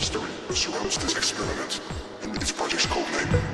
mystery surrounds this experiment and its project's codename.